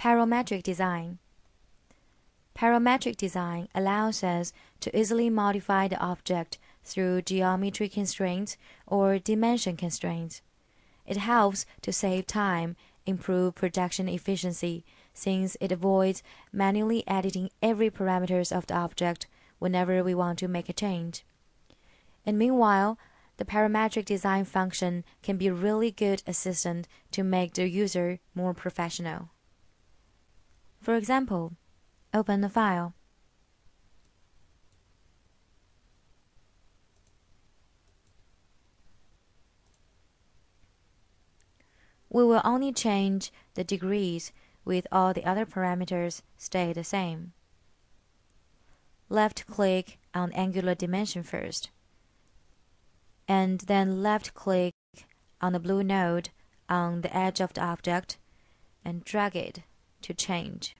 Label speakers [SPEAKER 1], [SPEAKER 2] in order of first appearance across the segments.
[SPEAKER 1] Parametric design. Parametric design allows us to easily modify the object through geometry constraints or dimension constraints. It helps to save time, improve production efficiency, since it avoids manually editing every parameters of the object whenever we want to make a change. And meanwhile, the parametric design function can be really good assistant to make the user more professional. For example, open the file. We will only change the degrees with all the other parameters stay the same. Left click on angular dimension first, and then left click on the blue node on the edge of the object and drag it to change.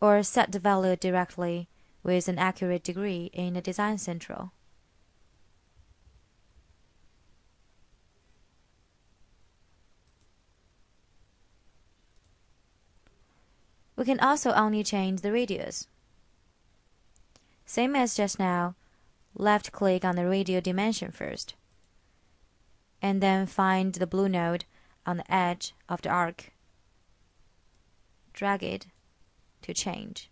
[SPEAKER 1] Or set the value directly with an accurate degree in the Design Central. We can also only change the radius. Same as just now, left click on the radial dimension first, and then find the blue node on the edge of the arc. Drag it to change.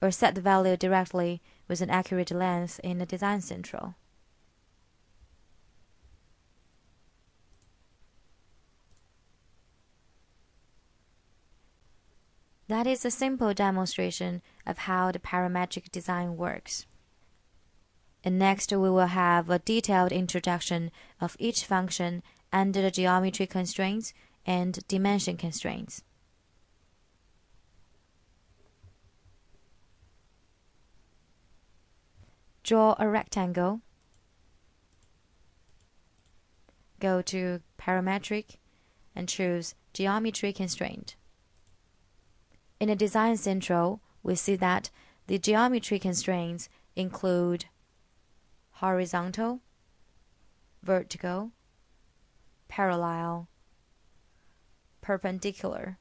[SPEAKER 1] Or set the value directly with an accurate length in the Design Central. That is a simple demonstration of how the parametric design works. And next we will have a detailed introduction of each function under the geometry constraints and dimension constraints. Draw a rectangle. Go to Parametric and choose Geometry Constraint. In the Design Central, we see that the geometry constraints include horizontal, vertical, parallel, perpendicular,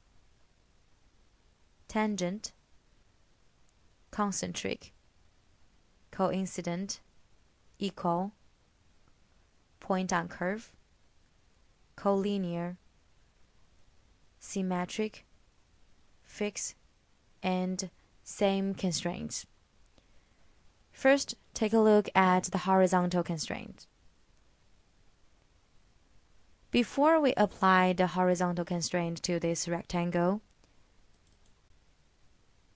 [SPEAKER 1] tangent, concentric, coincident, equal, point on curve, collinear, symmetric, fixed, and same constraints. First, take a look at the horizontal constraint. Before we apply the horizontal constraint to this rectangle,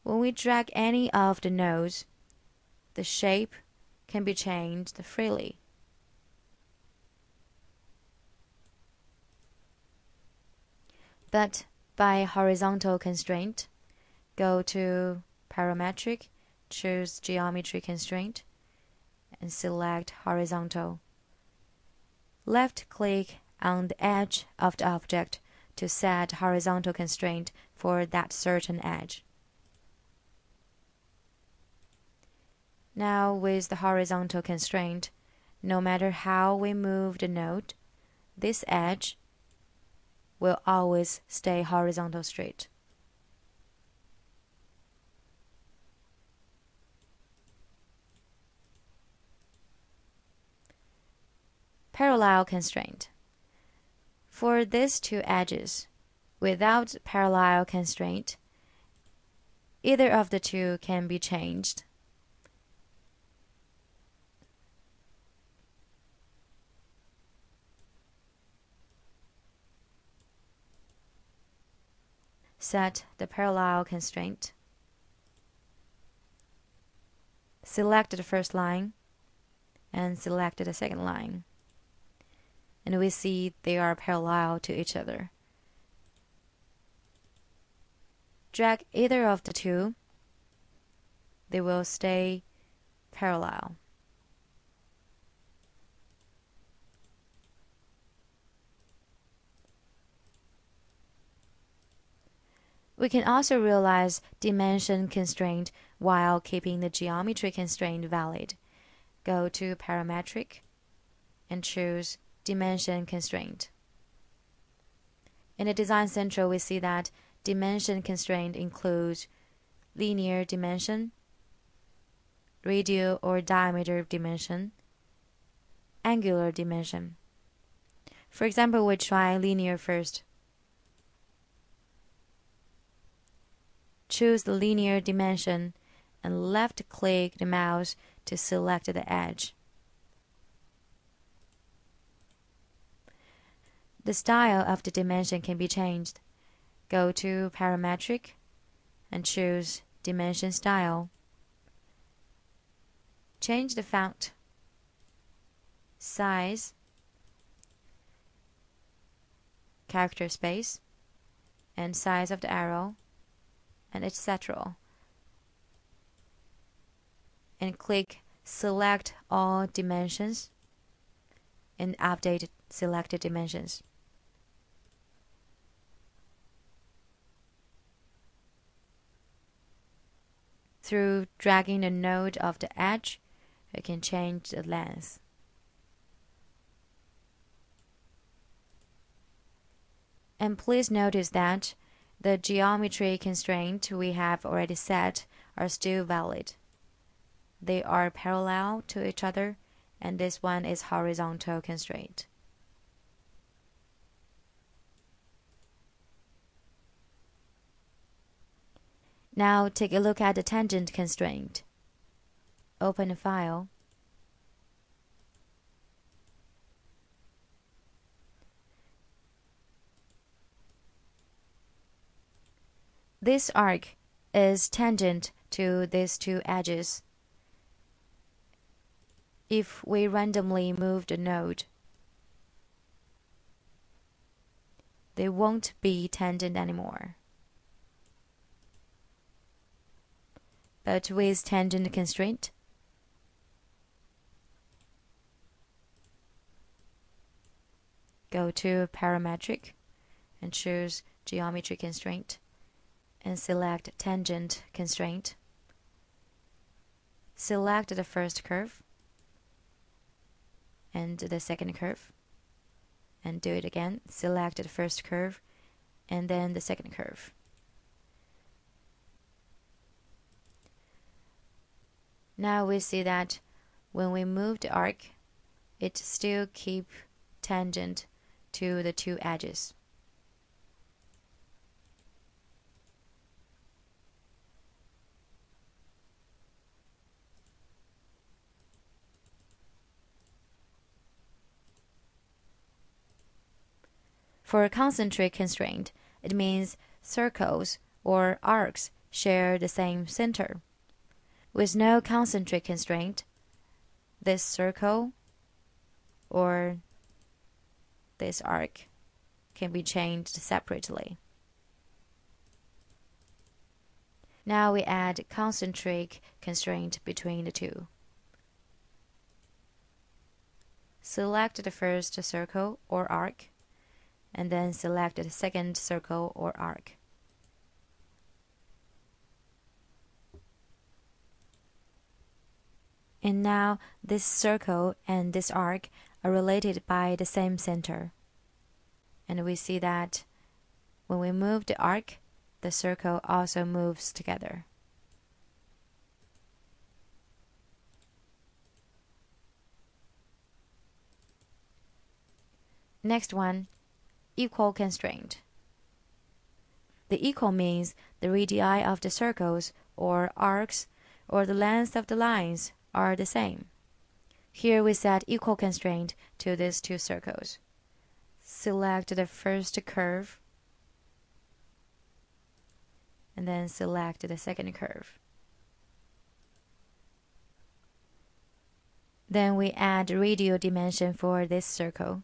[SPEAKER 1] when we drag any of the nodes, the shape can be changed freely. But by horizontal constraint, go to parametric choose geometry constraint and select horizontal. Left click on the edge of the object to set horizontal constraint for that certain edge. Now with the horizontal constraint, no matter how we move the node, this edge will always stay horizontal straight. Parallel constraint. For these two edges, without parallel constraint, either of the two can be changed. Set the parallel constraint. Select the first line and select the second line and we see they are parallel to each other. Drag either of the two, they will stay parallel. We can also realize dimension constraint while keeping the geometry constraint valid. Go to parametric and choose dimension constraint. In the design central, we see that dimension constraint includes linear dimension, radial or diameter dimension, angular dimension. For example, we try linear first. Choose the linear dimension and left click the mouse to select the edge. The style of the dimension can be changed. Go to Parametric and choose Dimension Style. Change the font, size, character space, and size of the arrow, and etc. And click Select all dimensions and update selected dimensions. Through dragging the node of the edge, you can change the length. And please notice that the geometry constraints we have already set are still valid. They are parallel to each other, and this one is horizontal constraint. Now take a look at the tangent constraint. Open a file. This arc is tangent to these two edges. If we randomly move the node, they won't be tangent anymore. But with tangent constraint. Go to Parametric and choose Geometry Constraint and select Tangent Constraint. Select the first curve and the second curve and do it again. Select the first curve and then the second curve. Now we see that when we move the arc, it still keep tangent to the two edges. For a concentric constraint, it means circles or arcs share the same center with no concentric constraint, this circle or this arc can be changed separately. Now we add concentric constraint between the two. Select the first circle or arc, and then select the second circle or arc. And now this circle and this arc are related by the same center. And we see that when we move the arc, the circle also moves together. Next one, equal constraint. The equal means the radii of the circles or arcs or the length of the lines are the same. Here we set equal constraint to these two circles. Select the first curve and then select the second curve. Then we add radial dimension for this circle.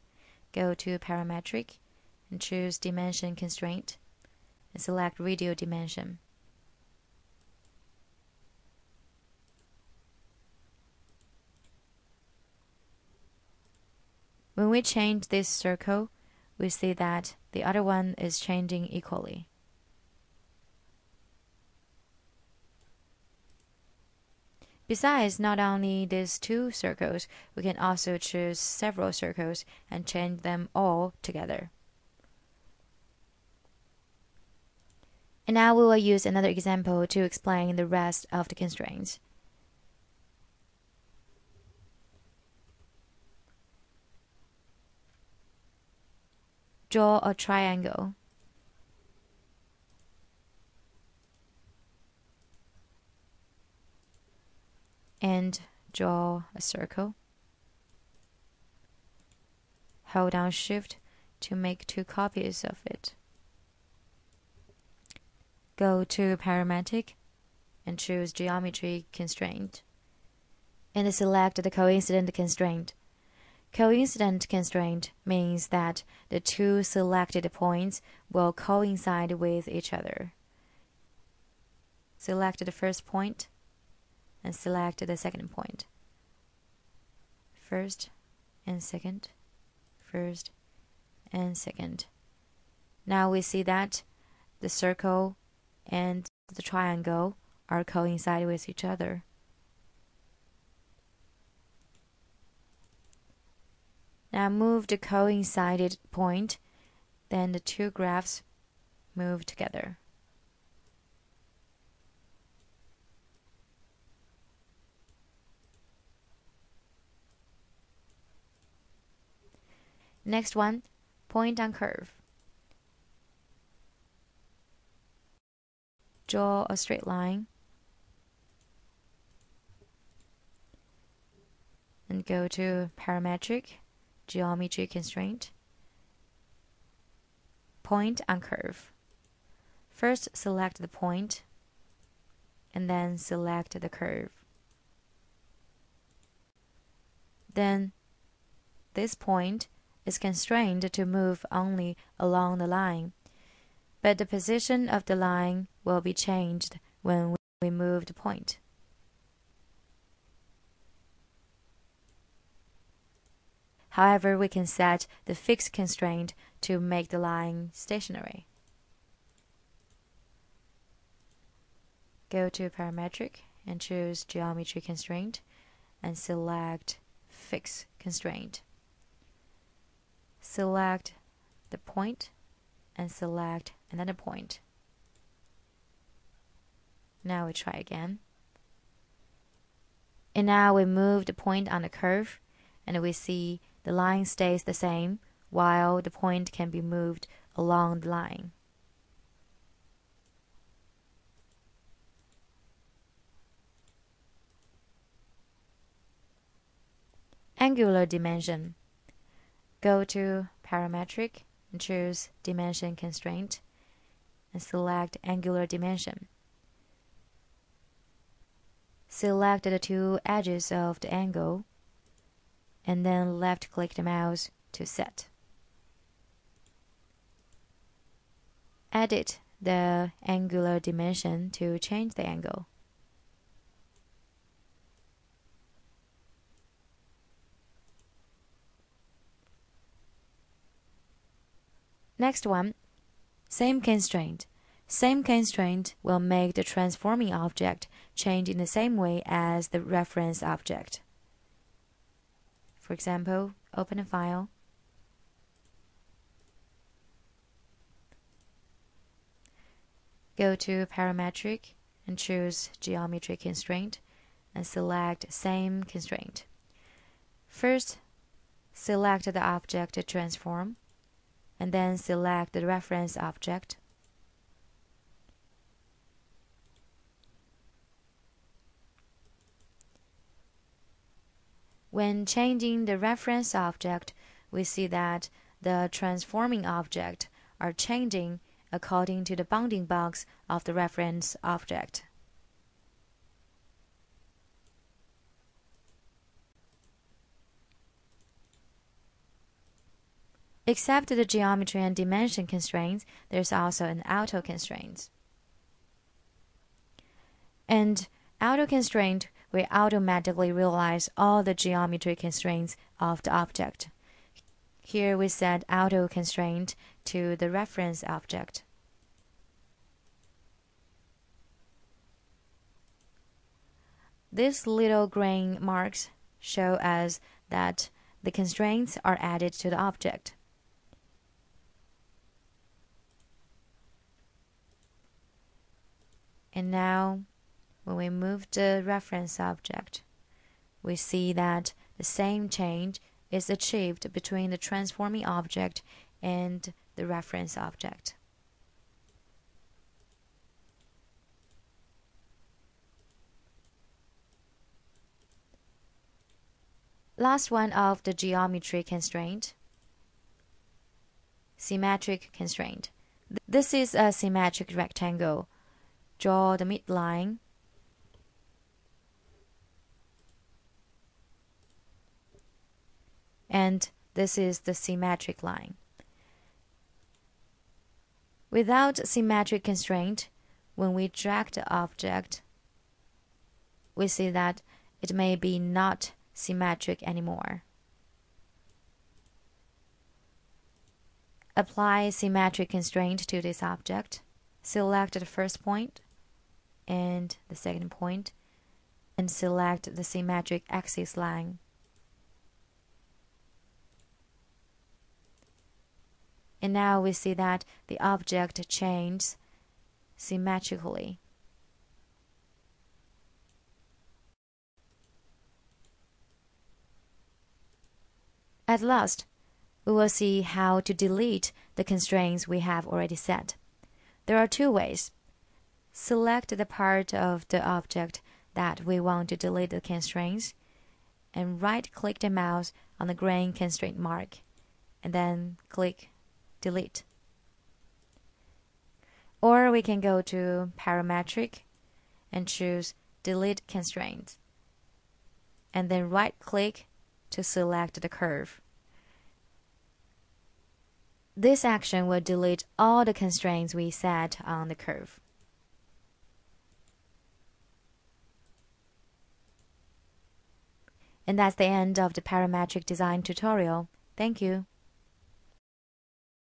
[SPEAKER 1] Go to parametric and choose dimension constraint and select radial dimension. When we change this circle, we see that the other one is changing equally. Besides, not only these two circles, we can also choose several circles and change them all together. And now we will use another example to explain the rest of the constraints. Draw a triangle. and draw a circle. Hold down shift to make two copies of it. Go to parametric and choose geometry constraint and select the coincident constraint. Coincident constraint means that the two selected points will coincide with each other. Select the first point and select the second point. First and second, first and second. Now we see that the circle and the triangle are coincide with each other. Now move the coincided point, then the two graphs move together. Next one, point on curve. Draw a straight line and go to parametric geometry constraint point on curve. First select the point and then select the curve. Then this point is constrained to move only along the line, but the position of the line will be changed when we move the point. However, we can set the fixed constraint to make the line stationary. Go to Parametric and choose Geometry Constraint and select Fixed Constraint select the point and select another point. Now we try again. And now we move the point on the curve and we see the line stays the same while the point can be moved along the line. Angular dimension Go to Parametric and choose Dimension Constraint and select Angular Dimension. Select the two edges of the angle and then left click the mouse to set. Edit the angular dimension to change the angle. Next one, same constraint. Same constraint will make the transforming object change in the same way as the reference object. For example, open a file. Go to Parametric and choose Geometry Constraint and select Same Constraint. First, select the object to transform and then select the reference object. When changing the reference object, we see that the transforming object are changing according to the bounding box of the reference object. Except the geometry and dimension constraints, there's also an auto constraint. And auto constraint will automatically realize all the geometry constraints of the object. Here we set auto constraint to the reference object. These little green marks show us that the constraints are added to the object. And now, when we move the reference object, we see that the same change is achieved between the transforming object and the reference object. Last one of the geometry constraint, symmetric constraint. This is a symmetric rectangle. Draw the midline. And this is the symmetric line. Without symmetric constraint, when we drag the object, we see that it may be not symmetric anymore. Apply symmetric constraint to this object. Select the first point and the second point and select the symmetric axis line. And now we see that the object changes symmetrically. At last, we will see how to delete the constraints we have already set. There are two ways. Select the part of the object that we want to delete the constraints and right-click the mouse on the green constraint mark and then click Delete. Or we can go to Parametric and choose Delete Constraint and then right-click to select the curve. This action will delete all the constraints we set on the curve. And that's the end of the parametric design tutorial. Thank you.